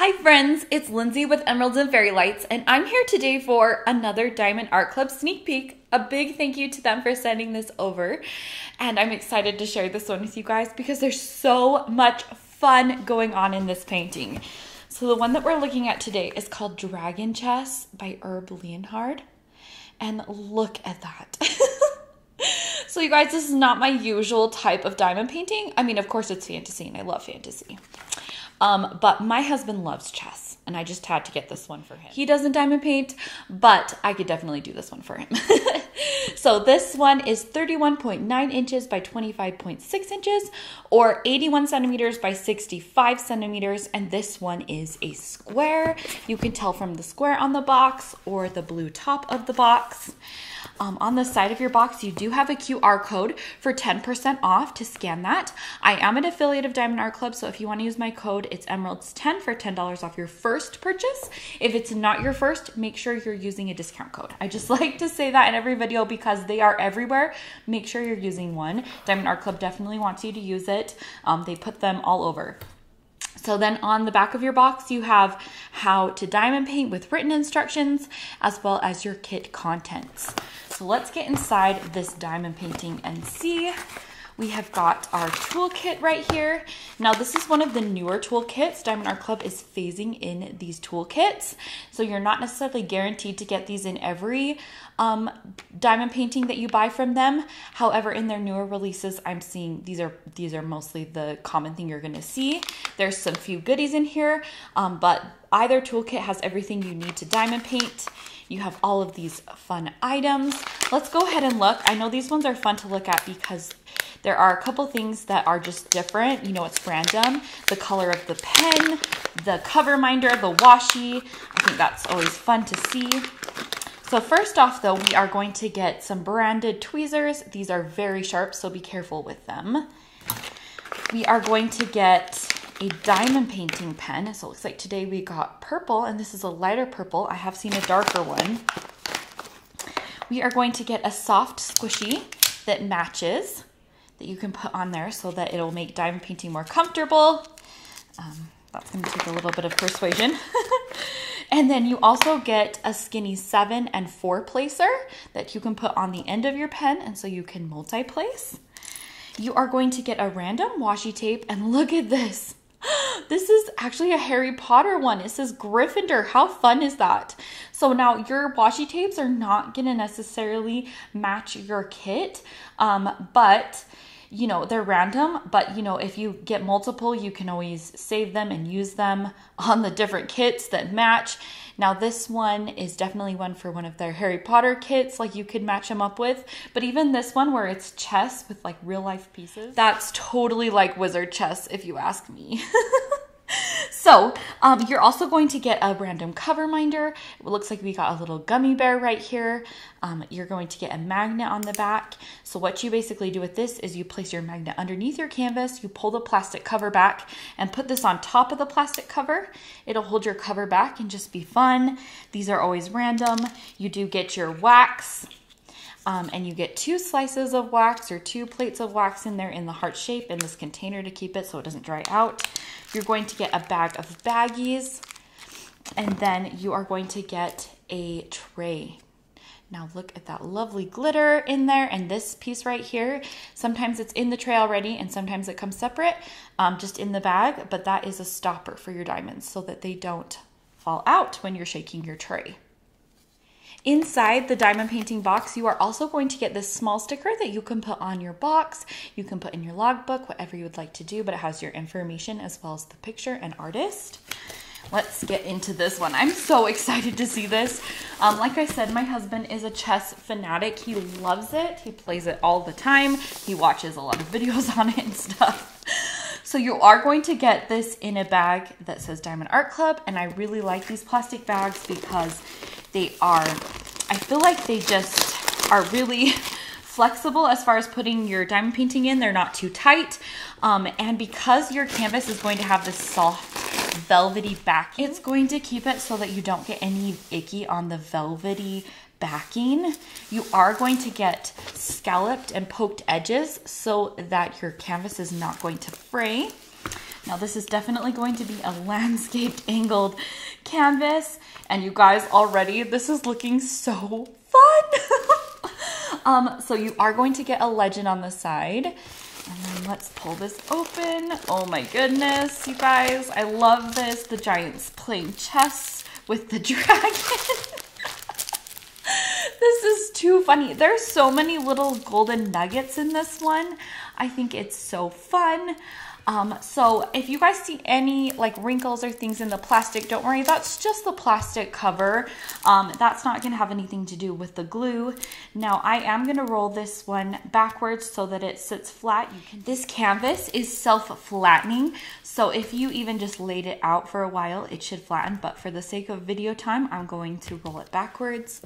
Hi friends, it's Lindsay with Emeralds and Fairy Lights, and I'm here today for another Diamond Art Club sneak peek. A big thank you to them for sending this over, and I'm excited to share this one with you guys because there's so much fun going on in this painting. So the one that we're looking at today is called Dragon Chess by Herb Leonhard, and look at that. so you guys, this is not my usual type of diamond painting. I mean, of course it's fantasy, and I love fantasy. Um, but my husband loves chess, and I just had to get this one for him. He doesn't diamond paint, but I could definitely do this one for him. so this one is 31.9 inches by 25.6 inches, or 81 centimeters by 65 centimeters, and this one is a square. You can tell from the square on the box or the blue top of the box. Um, on the side of your box, you do have a QR code for 10% off to scan that. I am an affiliate of Diamond Art Club, so if you want to use my code, it's Emeralds10 for $10 off your first purchase. If it's not your first, make sure you're using a discount code. I just like to say that in every video because they are everywhere. Make sure you're using one. Diamond Art Club definitely wants you to use it. Um, they put them all over. So then on the back of your box, you have how to diamond paint with written instructions, as well as your kit contents. So let's get inside this diamond painting and see we have got our toolkit right here. Now this is one of the newer toolkits. Diamond Art Club is phasing in these toolkits. So you're not necessarily guaranteed to get these in every um, diamond painting that you buy from them. However, in their newer releases, I'm seeing these are these are mostly the common thing you're gonna see. There's some few goodies in here, um, but either toolkit has everything you need to diamond paint. You have all of these fun items. Let's go ahead and look. I know these ones are fun to look at because there are a couple things that are just different. You know, it's random. The color of the pen, the cover minder, the washi. I think that's always fun to see. So first off though, we are going to get some branded tweezers. These are very sharp, so be careful with them. We are going to get a diamond painting pen. So it looks like today we got purple and this is a lighter purple. I have seen a darker one. We are going to get a soft squishy that matches that you can put on there so that it'll make diamond painting more comfortable. Um, that's going to take a little bit of persuasion. and then you also get a skinny seven and four placer that you can put on the end of your pen and so you can multi-place. You are going to get a random washi tape and look at this. This is actually a Harry Potter one. It says Gryffindor. How fun is that? So now your washi tapes are not going to necessarily match your kit, um, but you know, they're random, but you know, if you get multiple, you can always save them and use them on the different kits that match. Now, this one is definitely one for one of their Harry Potter kits, like you could match them up with. But even this one where it's chess with like real life pieces, that's totally like wizard chess, if you ask me. So um, you're also going to get a random cover minder. It looks like we got a little gummy bear right here. Um, you're going to get a magnet on the back. So what you basically do with this is you place your magnet underneath your canvas, you pull the plastic cover back and put this on top of the plastic cover. It'll hold your cover back and just be fun. These are always random. You do get your wax um, and you get two slices of wax or two plates of wax in there in the heart shape in this container to keep it so it doesn't dry out. You're going to get a bag of baggies and then you are going to get a tray. Now look at that lovely glitter in there and this piece right here. Sometimes it's in the tray already and sometimes it comes separate, um, just in the bag, but that is a stopper for your diamonds so that they don't fall out when you're shaking your tray. Inside the diamond painting box, you are also going to get this small sticker that you can put on your box. You can put in your logbook, whatever you would like to do, but it has your information as well as the picture and artist. Let's get into this one. I'm so excited to see this. Um, like I said, my husband is a chess fanatic. He loves it. He plays it all the time. He watches a lot of videos on it and stuff. So you are going to get this in a bag that says Diamond Art Club. And I really like these plastic bags because they are, I feel like they just are really flexible as far as putting your diamond painting in. They're not too tight. Um, and because your canvas is going to have this soft velvety back, it's going to keep it so that you don't get any icky on the velvety backing. You are going to get scalloped and poked edges so that your canvas is not going to fray. Now this is definitely going to be a landscaped angled canvas. And you guys already, this is looking so fun. um, so you are going to get a legend on the side. And then let's pull this open. Oh my goodness, you guys. I love this. The giants playing chess with the dragon. this is too funny. There's so many little golden nuggets in this one. I think it's so fun. Um, so if you guys see any like wrinkles or things in the plastic, don't worry, that's just the plastic cover. Um, that's not gonna have anything to do with the glue. Now I am gonna roll this one backwards so that it sits flat. this canvas is self-flattening, so if you even just laid it out for a while, it should flatten, but for the sake of video time, I'm going to roll it backwards.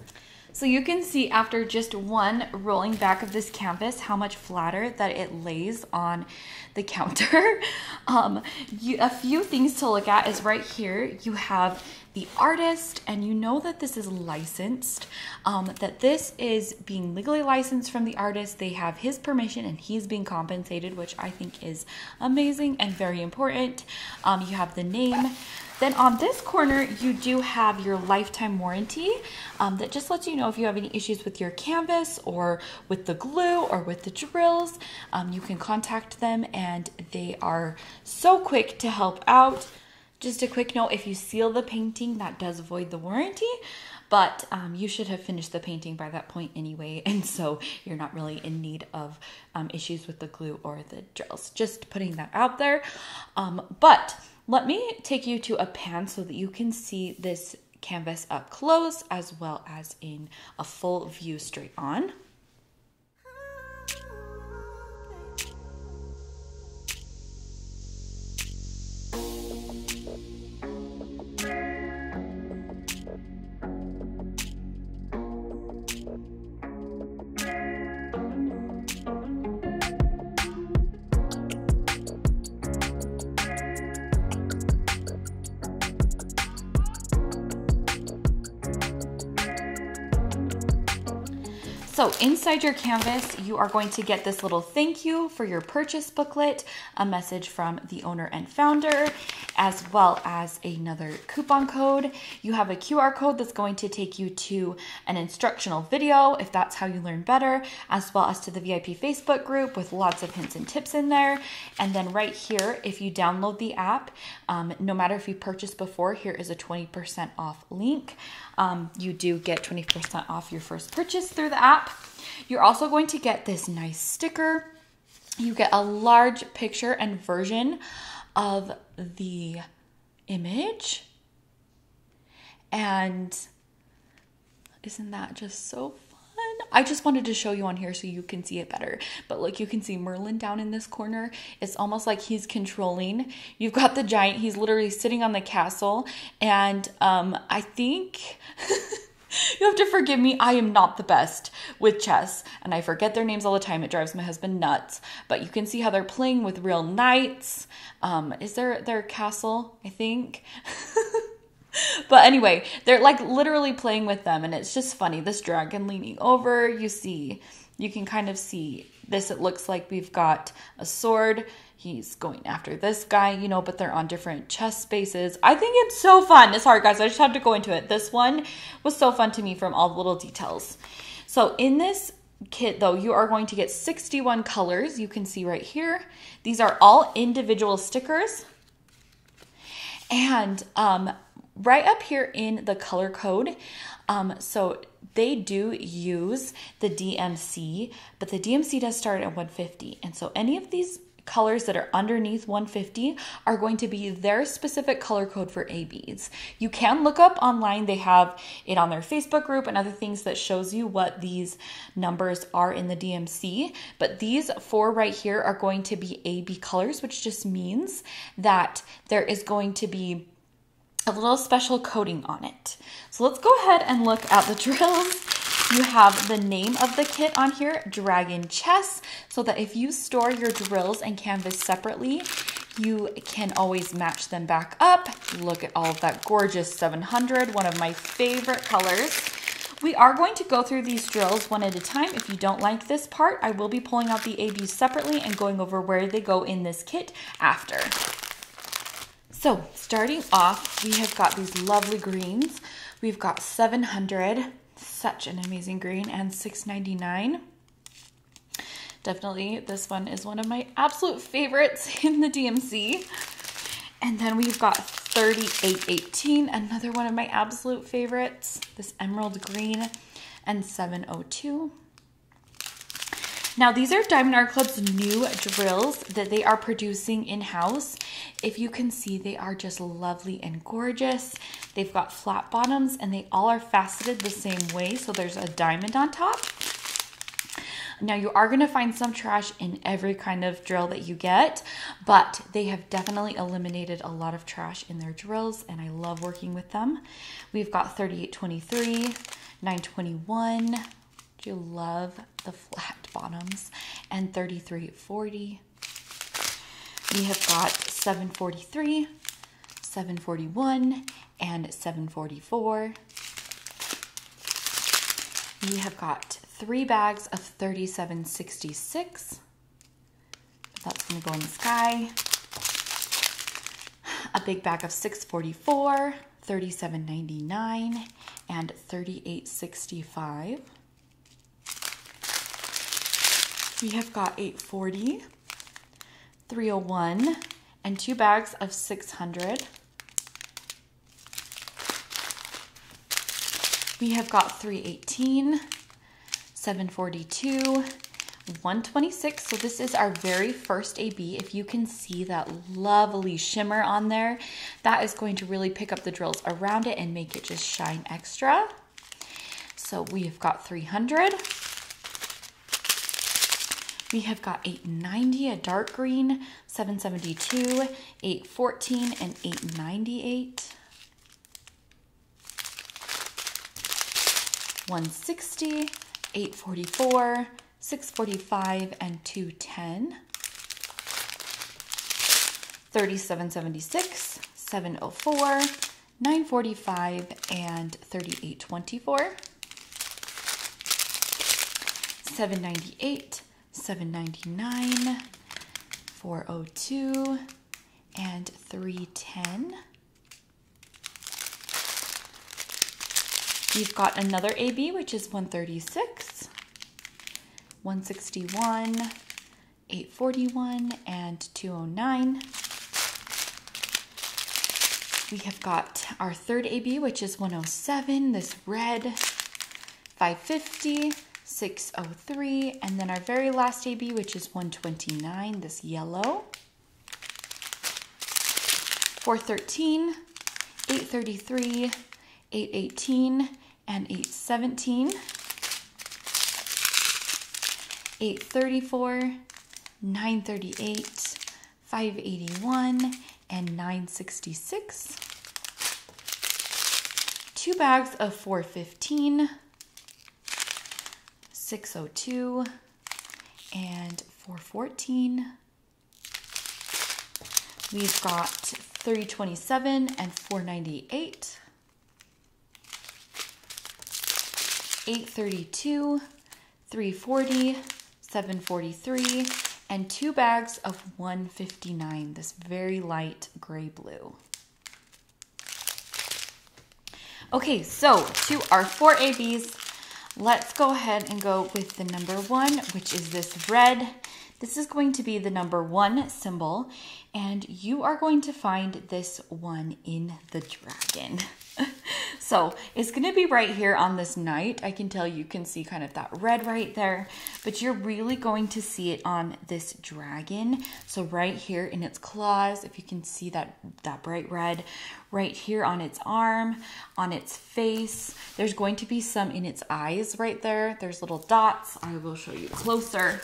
So you can see after just one rolling back of this canvas how much flatter that it lays on the counter. um, you, a few things to look at is right here you have the artist and you know that this is licensed, um, that this is being legally licensed from the artist. They have his permission and he's being compensated, which I think is amazing and very important. Um, you have the name. Then on this corner, you do have your lifetime warranty um, that just lets you know if you have any issues with your canvas or with the glue or with the drills, um, you can contact them and they are so quick to help out. Just a quick note, if you seal the painting, that does void the warranty, but um, you should have finished the painting by that point anyway, and so you're not really in need of um, issues with the glue or the drills. Just putting that out there. Um, but let me take you to a pan so that you can see this canvas up close as well as in a full view straight on. So inside your canvas, you are going to get this little thank you for your purchase booklet, a message from the owner and founder, as well as another coupon code. You have a QR code that's going to take you to an instructional video if that's how you learn better, as well as to the VIP Facebook group with lots of hints and tips in there. And then right here, if you download the app, um, no matter if you purchased before, here is a 20% off link. Um, you do get 20% off your first purchase through the app. You're also going to get this nice sticker. You get a large picture and version of the image. And isn't that just so fun? I just wanted to show you on here so you can see it better. But look, you can see Merlin down in this corner. It's almost like he's controlling. You've got the giant. He's literally sitting on the castle. And um, I think... you have to forgive me. I am not the best with chess, and I forget their names all the time. It drives my husband nuts. But you can see how they're playing with real knights. Um, is there their castle? I think. but anyway, they're like literally playing with them, and it's just funny. This dragon leaning over, you see, you can kind of see this. It looks like we've got a sword. He's going after this guy, you know, but they're on different chess spaces. I think it's so fun. It's hard, guys. I just had to go into it. This one was so fun to me from all the little details. So in this kit though you are going to get 61 colors you can see right here these are all individual stickers and um, right up here in the color code, um, so they do use the DMC, but the DMC does start at 150. And so any of these colors that are underneath 150 are going to be their specific color code for A ABs. You can look up online, they have it on their Facebook group and other things that shows you what these numbers are in the DMC, but these four right here are going to be AB colors, which just means that there is going to be a little special coating on it. So let's go ahead and look at the drills. You have the name of the kit on here, Dragon Chess, so that if you store your drills and canvas separately, you can always match them back up. Look at all of that gorgeous 700, one of my favorite colors. We are going to go through these drills one at a time. If you don't like this part, I will be pulling out the ABs separately and going over where they go in this kit after. So starting off, we have got these lovely greens. We've got 700, such an amazing green, and 699. Definitely, this one is one of my absolute favorites in the DMC. And then we've got 3818, another one of my absolute favorites, this emerald green, and 702. Now, these are Diamond Art Club's new drills that they are producing in-house. If you can see, they are just lovely and gorgeous. They've got flat bottoms and they all are faceted the same way. So there's a diamond on top. Now you are going to find some trash in every kind of drill that you get, but they have definitely eliminated a lot of trash in their drills and I love working with them. We've got 3823, 921. Do you love the flat bottoms? And 3340. We have got 743, 741, and 744. We have got three bags of 3766. That's gonna go in the sky. A big bag of 644, 37.99, and 38.65. We have got 840, 301, and two bags of 600. We have got 318, 742, 126. So this is our very first AB. If you can see that lovely shimmer on there, that is going to really pick up the drills around it and make it just shine extra. So we have got 300. We have got 890, a dark green, 772, 814, and 898. 160, 844, 645, and 210. 3776, 704, 945, and 3824. 798, 799, 402, and 310. We've got another AB, which is 136, 161, 841, and 209. We have got our third AB, which is 107, this red, 550, 603, and then our very last AB, which is 129, this yellow, 413, 833, 818, and 817, 834, 938, 581, and 966. Two bags of 415, 602, and 414. We've got 327 and 498. 832, 340, 743, and two bags of 159, this very light gray blue. Okay, so to our four ABs, let's go ahead and go with the number one, which is this red. This is going to be the number one symbol, and you are going to find this one in the dragon. So it's going to be right here on this knight. I can tell you can see kind of that red right there, but you're really going to see it on this dragon. So right here in its claws, if you can see that, that bright red, right here on its arm, on its face, there's going to be some in its eyes right there. There's little dots. I will show you closer,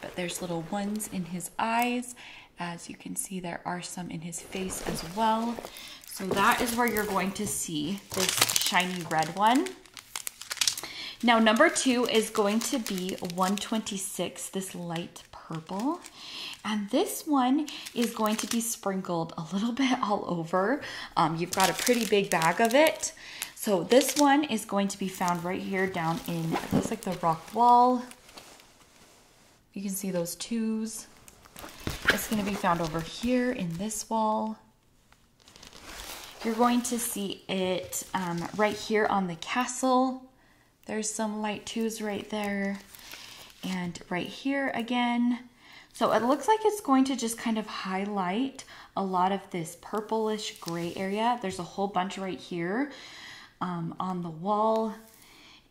but there's little ones in his eyes. As you can see, there are some in his face as well. So that is where you're going to see this shiny red one. Now number two is going to be 126, this light purple. And this one is going to be sprinkled a little bit all over. Um, you've got a pretty big bag of it. So this one is going to be found right here down in, it looks like the rock wall. You can see those twos. It's going to be found over here in this wall You're going to see it um, right here on the castle. There's some light twos right there. And right here again. So it looks like it's going to just kind of highlight a lot of this purplish gray area. There's a whole bunch right here um, on the wall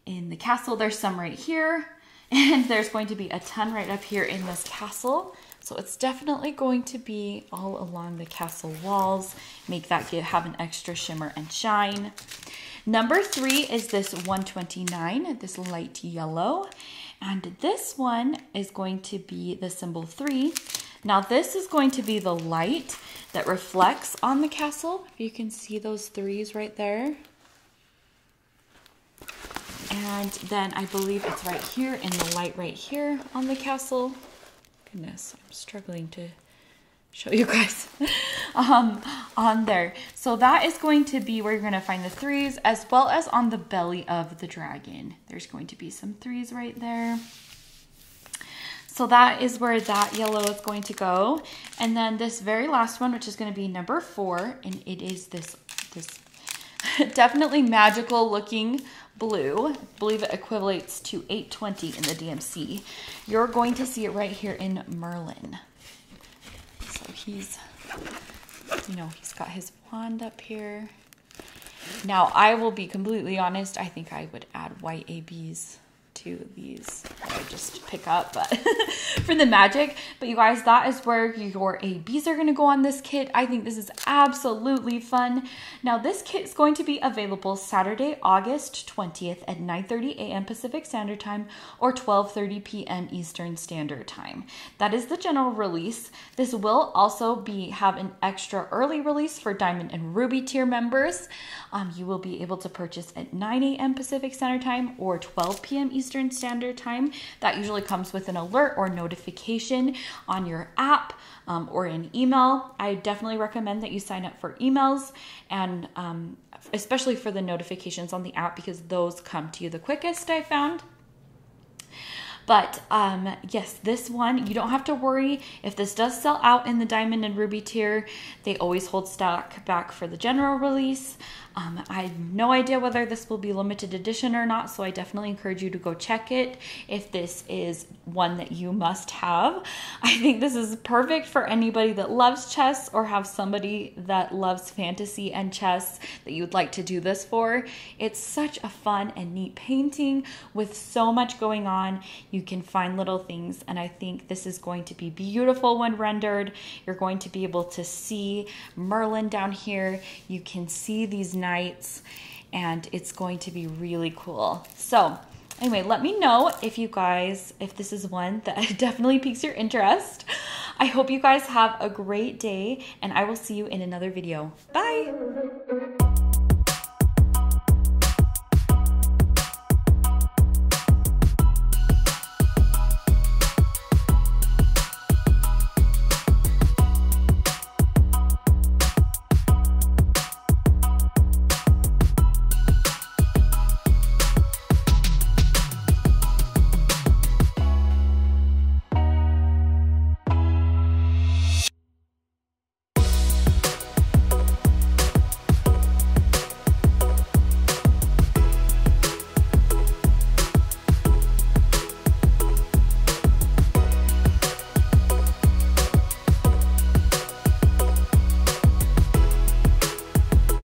in the castle. There's some right here. And there's going to be a ton right up here in this castle. So it's definitely going to be all along the castle walls. Make that give, have an extra shimmer and shine. Number three is this 129, this light yellow. And this one is going to be the symbol three. Now this is going to be the light that reflects on the castle. You can see those threes right there. And then I believe it's right here in the light right here on the castle. Goodness, I'm struggling to show you guys um, on there. So that is going to be where you're going to find the threes as well as on the belly of the dragon. There's going to be some threes right there. So that is where that yellow is going to go. And then this very last one, which is going to be number four, and it is this, this definitely magical looking blue. I believe it equates to 820 in the DMC. You're going to see it right here in Merlin. So he's, you know, he's got his wand up here. Now, I will be completely honest. I think I would add white ABs to these I just pick up but for the magic but you guys that is where your ABs are going to go on this kit I think this is absolutely fun now this kit is going to be available Saturday August 20th at 9:30 a.m. Pacific Standard Time or 12:30 p.m. Eastern Standard Time that is the general release this will also be have an extra early release for diamond and ruby tier members um, you will be able to purchase at 9 a.m. Pacific Standard Time or 12 p.m. Eastern Standard Time. That usually comes with an alert or notification on your app um, or an email. I definitely recommend that you sign up for emails and um, especially for the notifications on the app because those come to you the quickest, I found. But um, yes, this one, you don't have to worry if this does sell out in the diamond and ruby tier. They always hold stock back for the general release. Um, I have no idea whether this will be limited edition or not, so I definitely encourage you to go check it if this is one that you must have. I think this is perfect for anybody that loves chess or have somebody that loves fantasy and chess that you would like to do this for. It's such a fun and neat painting with so much going on. You can find little things, and I think this is going to be beautiful when rendered. You're going to be able to see Merlin down here. You can see these knights, and it's going to be really cool. So, anyway, let me know if you guys, if this is one that definitely piques your interest. I hope you guys have a great day, and I will see you in another video. Bye!